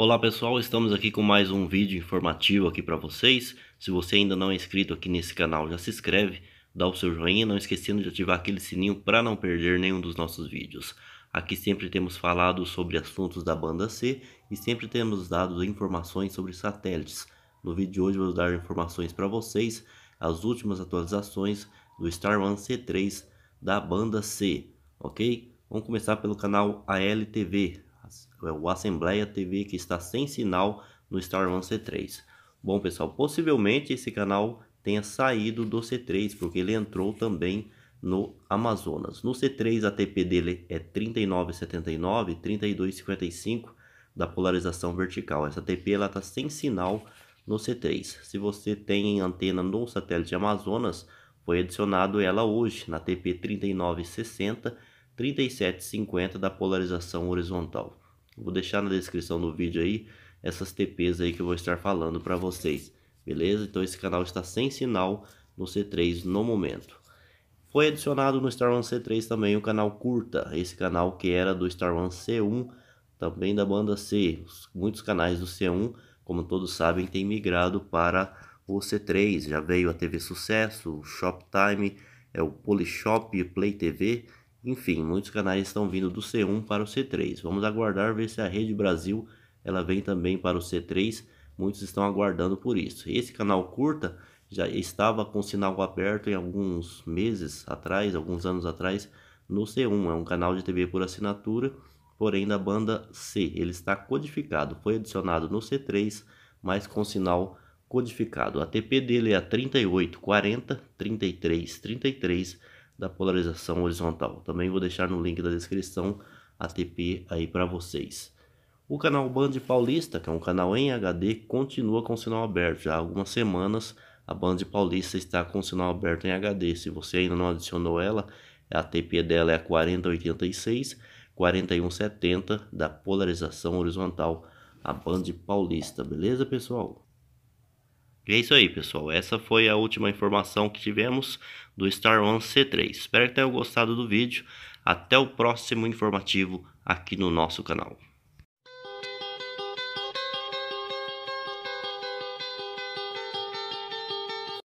Olá pessoal, estamos aqui com mais um vídeo informativo aqui para vocês. Se você ainda não é inscrito aqui nesse canal, já se inscreve, dá o seu joinha, não esquecendo de ativar aquele sininho para não perder nenhum dos nossos vídeos. Aqui sempre temos falado sobre assuntos da banda C e sempre temos dado informações sobre satélites. No vídeo de hoje vou dar informações para vocês, as últimas atualizações do Star One C3 da banda C, ok? Vamos começar pelo canal ALTV, o Assembleia TV que está sem sinal no Star One C3. Bom pessoal, possivelmente esse canal tenha saído do C3, porque ele entrou também no Amazonas. No C3 a TP dele é 3979 3255 da polarização vertical. Essa TP está sem sinal no C3. Se você tem antena no satélite Amazonas, foi adicionado ela hoje na TP 3960 3750 da polarização horizontal. Vou deixar na descrição do vídeo aí essas TPs aí que eu vou estar falando para vocês, beleza? Então esse canal está sem sinal no C3 no momento. Foi adicionado no Star One C3 também o canal curta, esse canal que era do Star One C1, também da banda C. Muitos canais do C1, como todos sabem, têm migrado para o C3. Já veio a TV Sucesso, Shoptime, é o Polishop Play TV enfim, muitos canais estão vindo do C1 para o C3. Vamos aguardar ver se a Rede Brasil ela vem também para o C3. Muitos estão aguardando por isso. Esse canal curta já estava com sinal aberto em alguns meses atrás, alguns anos atrás, no C1. É um canal de TV por assinatura, porém da banda C. Ele está codificado, foi adicionado no C3, mas com sinal codificado. A TP dele é a 3840 33 33 da polarização horizontal. Também vou deixar no link da descrição a TP aí para vocês. O canal Band Paulista, que é um canal em HD, continua com sinal aberto. Já há algumas semanas a Band Paulista está com sinal aberto em HD. Se você ainda não adicionou ela, a TP dela é a 4086 4170 da polarização horizontal, a Band Paulista. Beleza, pessoal? E é isso aí, pessoal. Essa foi a última informação que tivemos do Star One C3. Espero que tenham gostado do vídeo. Até o próximo informativo aqui no nosso canal.